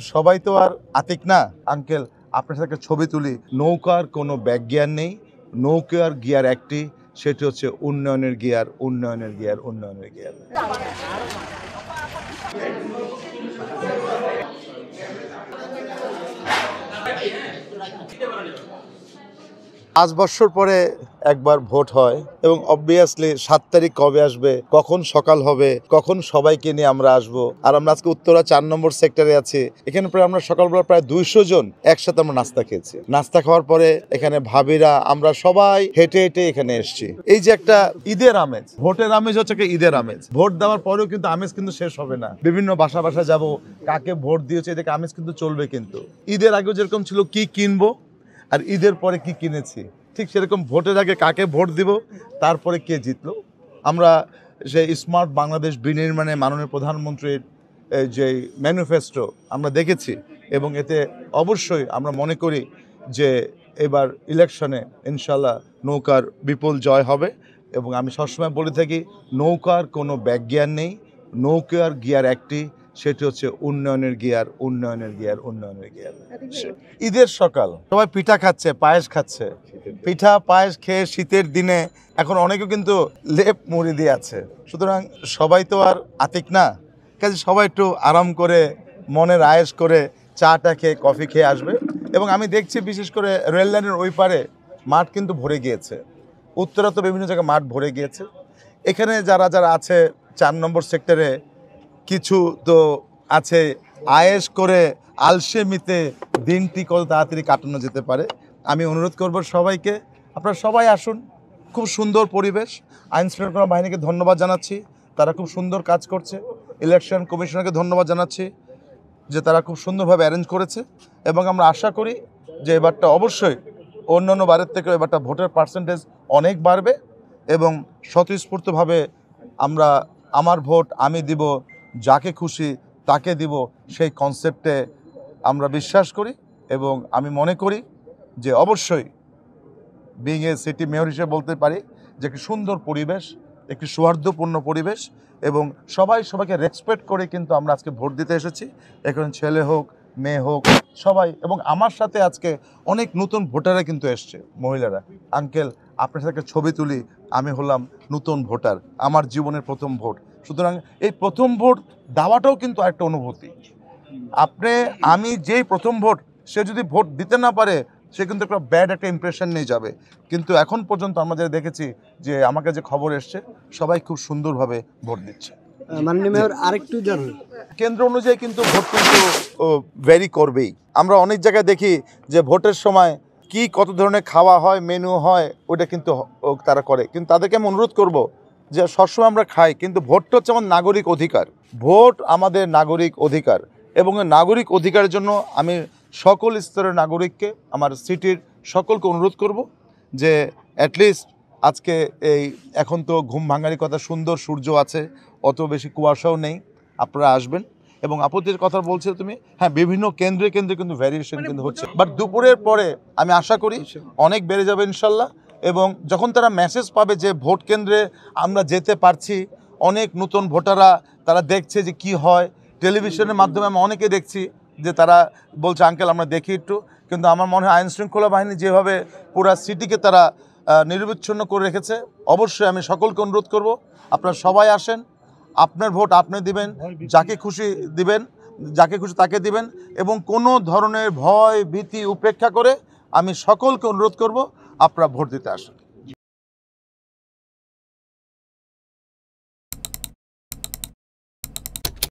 সবাই তো আর আতিক না। আঙ্কেল, আপনার সাথে ছবি তুলি। নৌকার কোনো ব্যাক নেই। নৌকার গিয়ার একটি, সেটি হচ্ছে উন্নয়নের গিয়ার উন্নয়নের গিয়ার উন্নয়নের গিয়ার। পাঁচ বছর পরে একবার ভোট হয় এবং অবভিয়াসলি সাত তারিখ কবে আসবে, কখন সকাল হবে, কখন সবাইকে নিয়ে আমরা আসব। আর আমরা আজকে উত্তরা চার নম্বর সেক্টরে আছি, এখানে প্রায় আমরা সকালবেলা প্রায় দুইশো জন একসাথে আমরা নাস্তা খেয়েছি। নাস্তা খাওয়ার পরে এখানে ভাবিরা, আমরা সবাই হেঁটে হেঁটে এখানে এসেছি। এই যে একটা ঈদের আমেজ, ভোটের আমেজ হচ্ছে কি ঈদের আমেজ। ভোট দেওয়ার পরেও কিন্তু আমেজ কিন্তু শেষ হবে না। বিভিন্ন বাসা বাসা যাব, কাকে ভোট দিয়েছে, এদিকে আমেজ কিন্তু চলবে কিন্তু। ঈদের আগেও যেরকম ছিল, কি কিনবো আর ঈদের পরে কি কিনেছি? ঠিক সেরকম ভোটের আগে কাকে ভোট দিব? তারপরে কে জিতলো? আমরা সেই স্মার্ট বাংলাদেশ বিনির্মাণে মাননীয় প্রধানমন্ত্রীর যে ম্যানিফেস্টো আমরা দেখেছি এবং এতে অবশ্যই আমরা মনে করি যে এবার ইলেকশনে ইনশাল্লাহ নৌকার বিপুল জয় হবে এবং আমি সবসময় বলে থাকি, নৌকার কোনো গিয়ার নেই। নৌকার গিয়ার একটি সেটি হচ্ছে উন্নয়নের গিয়ার উন্নয়নের গিয়ার উন্নয়নের গিয়ার। ঈদের সকাল সবাই পিঠা খাচ্ছে পায়েস খাচ্ছে। পিঠা পায়েস খেয়ে শীতের দিনে এখন অনেকে কিন্তু লেপ মুড়ি দিয়ে আছে। সুতরাং সবাই তো আর আতিক না। কাজে সবাই একটু আরাম করে মনের আয়েস করে চাটা খেয়ে কফি খেয়ে আসবে। এবং আমি দেখছি বিশেষ করে রেল লাইনের ওই পারে মাঠ কিন্তু ভরে গিয়েছে। উত্তরা তো বিভিন্ন জায়গায় মাঠ ভরে গিয়েছে। এখানে যারা যারা আছে চার নম্বর সেক্টরে কিছু তো আছে। আয়েস করে আলসেমিতে দিনটি কত তাড়াতাড়ি কাটানো যেতে পারে? আমি অনুরোধ করব সবাইকে, আপনারা সবাই আসুন। খুব সুন্দর পরিবেশ। আইন শৃঙ্খলা বাহিনীকে ধন্যবাদ জানাচ্ছি। তারা খুব সুন্দর কাজ করছে। ইলেকশন কমিশনারকে ধন্যবাদ জানাচ্ছি যে তারা খুব সুন্দরভাবে অ্যারেঞ্জ করেছে এবং আমরা আশা করি যে এবারটা অবশ্যই অন্যান্য বারের থেকে এবারটা ভোটের পার্সেন্টেজ অনেক বাড়বে এবং স্বতঃস্ফূর্তভাবে আমরা আমার ভোট আমি দিব যাকে খুশি তাকে দিব, সেই কনসেপ্টে আমরা বিশ্বাস করি এবং আমি মনে করি যে অবশ্যই বিং এ সিটি মেয়র হিসেবে বলতে পারি যে একটি সুন্দর পরিবেশ, একটি সৌহার্দ্যপূর্ণ পরিবেশ এবং সবাই সবাইকে রেসপেক্ট করে কিন্তু আমরা আজকে ভোট দিতে এসেছি। এখন ছেলে হোক, মেয়ে হোক, সবাই এবং আমার সাথে আজকে অনেক নতুন ভোটাররা কিন্তু এসছে, মহিলারা। আঙ্কেল, আপনার সাথে ছবি তুলি, আমি হলাম নতুন ভোটার, আমার জীবনের প্রথম ভোট। সুতরাং এই প্রথম ভোট দেওয়াটাও কিন্তু একটা অনুভূতি। আপনি আমি যেই প্রথম ভোট সে যদি ভোট দিতে না পারে সে কিন্তু একটা ব্যাড একটা ইমপ্রেশন নিয়ে যাবে। কিন্তু এখন পর্যন্ত আমরা যেটা দেখেছি যে আমাকে যে খবর এসছে সবাই খুব সুন্দরভাবে ভোট দিচ্ছে। মাননীয় মেয়র আরেকটু জানুন। কেন্দ্র অনুযায়ী কিন্তু ভোট কিন্তু ভ্যারি করবেই। আমরা অনেক জায়গায় দেখি যে ভোটের সময় কি কত ধরনের খাওয়া হয় মেনু হয় ওটা কিন্তু তারা করে। কিন্তু তাদেরকে আমি অনুরোধ করব যে সবসময় আমরা খাই কিন্তু ভোটটা হচ্ছে আমার নাগরিক অধিকার। ভোট আমাদের নাগরিক অধিকার এবং নাগরিক অধিকারের জন্য আমি সকল স্তরের নাগরিককে আমার সিটির সকলকে অনুরোধ করব যে অ্যাটলিস্ট আজকে এই এখন তো ঘুম ভাঙারি কথা সুন্দর সূর্য আছে অত বেশি কুয়াশাও নেই আপনারা আসবেন। এবং আপত্তির কথা বলছো তুমি হ্যাঁ বিভিন্ন কেন্দ্রে কেন্দ্রে কিন্তু ভ্যারিয়েশন কিন্তু হচ্ছে। বাট দুপুরের পরে আমি আশা করি অনেক বেড়ে যাবে ইনশাল্লাহ। এবং যখন তারা মেসেজ পাবে যে ভোট কেন্দ্রে আমরা যেতে পারছি, অনেক নতুন ভোটাররা তারা দেখছে যে কি হয়। টেলিভিশনের মাধ্যমে আমি অনেকে দেখছি যে তারা বলছে, আঙ্কেল, আমরা দেখি একটু। কিন্তু আমার মনে হয় আইন শৃঙ্খলা বাহিনী যেভাবে পুরা সিটিকে তারা নিরবিচ্ছিন্ন করে রেখেছে, অবশ্যই আমি সকলকে অনুরোধ করব, আপনারা সবাই আসেন, আপনার ভোট আপনি দিবেন, যাকে খুশি দিবেন, যাকে খুশি তাকে দিবেন এবং কোনো ধরনের ভয়, ভীতি, উপেক্ষা করে আমি সকলকে অনুরোধ করব। আপনারা ভোট দিতে আসুন।